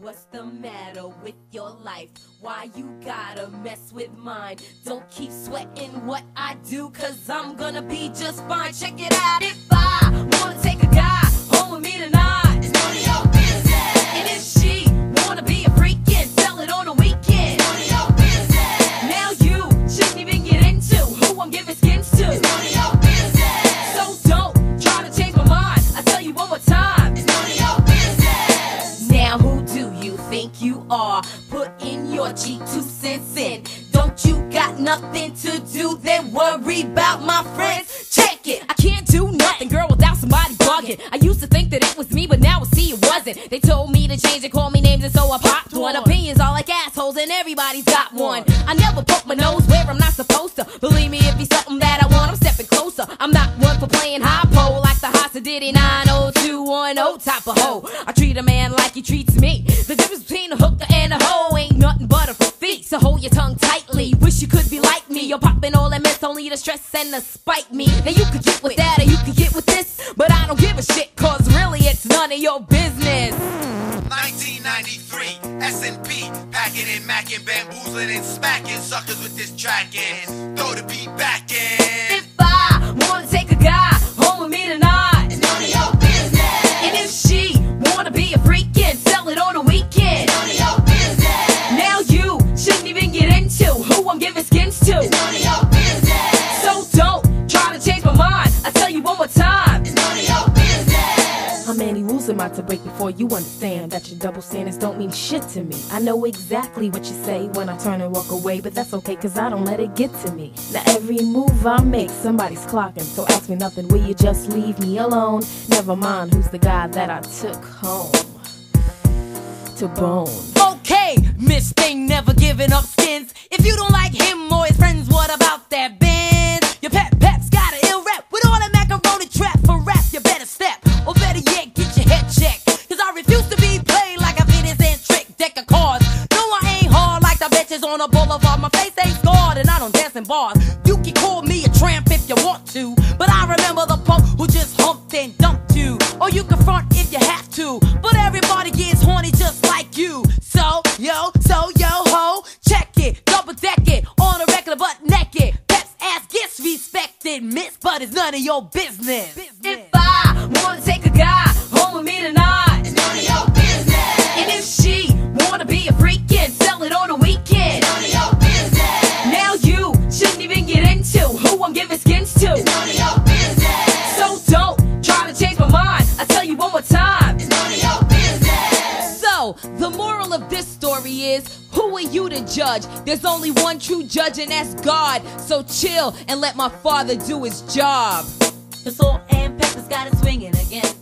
What's the matter with your life? Why you gotta mess with mine? Don't keep sweating what I do, cause I'm gonna be just fine. Check it out. If think you are? Put in your G2 cents in. Don't you got nothing to do? Then worry about my friends. Check it. I can't do nothing, girl, without somebody bugging. I used to think that it was me, but now I see it wasn't. They told me to change and call me names, and so I popped one. Opinions all like assholes, and everybody's got one. I never poke my nose where I'm not supposed to. Believe me, if it's something that I want, I'm stepping closer. I'm not one for playing high pole like the Hasa Diddy 90210 type of hoe. I treat a man like he treats So hold your tongue tightly. Wish you could be like me. You're popping all that mess, only to stress and to spite me. Now you could get with that or you could get with this. But I don't give a shit, cause really it's none of your business. 1993, S&P, packing and macking, bamboozling and smacking suckers with this track in. Throw the beat back in. Am I to break before you understand that your double standards don't mean shit to me? I know exactly what you say when I turn and walk away, but that's okay cause I don't let it get to me. Now every move I make, somebody's clocking, so ask me nothing, will you just leave me alone? Never mind who's the guy that I took home to bone. Okay, Miss Thing never giving up skins. If you don't like on a boulevard. My face ain't scarred and I don't dance in bars. You can call me a tramp if you want to, but I remember the punk who just humped and dumped you. Or you can front if you have to, but everybody gets horny just like you. So, yo, so, yo, ho, check it, double deck it, on a regular butt naked. Pep's ass gets respected, miss, but it's none of your business. The moral of this story is who are you to judge? There's only one true judge, and that's God. So chill and let my father do his job. The Salt-N-Pepa's got it swinging again.